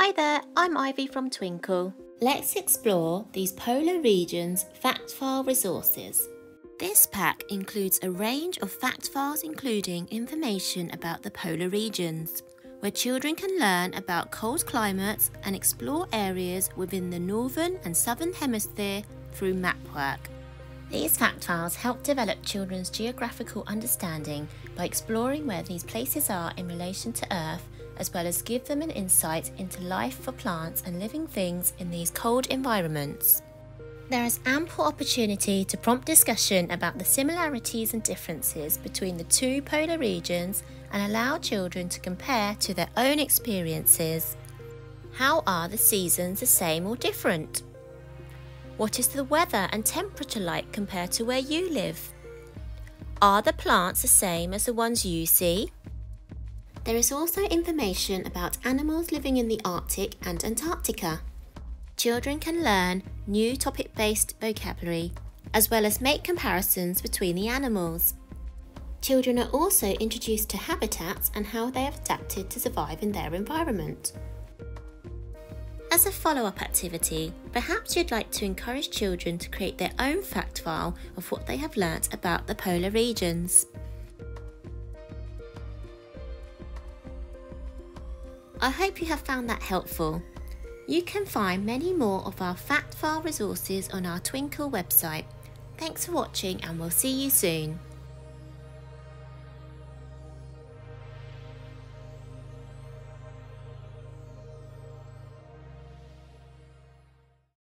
Hi there, I'm Ivy from Twinkl. Let's explore these polar regions fact file resources. This pack includes a range of fact files including information about the polar regions, where children can learn about cold climates and explore areas within the northern and southern hemisphere through map work. These fact files help develop children's geographical understanding by exploring where these places are in relation to Earth as well as give them an insight into life for plants and living things in these cold environments. There is ample opportunity to prompt discussion about the similarities and differences between the two polar regions and allow children to compare to their own experiences. How are the seasons the same or different? What is the weather and temperature like compared to where you live? Are the plants the same as the ones you see? There is also information about animals living in the Arctic and Antarctica. Children can learn new topic based vocabulary, as well as make comparisons between the animals. Children are also introduced to habitats and how they have adapted to survive in their environment. As a follow up activity, perhaps you'd like to encourage children to create their own fact file of what they have learnt about the polar regions. I hope you have found that helpful. You can find many more of our fact file resources on our Twinkl website. Thanks for watching and we'll see you soon.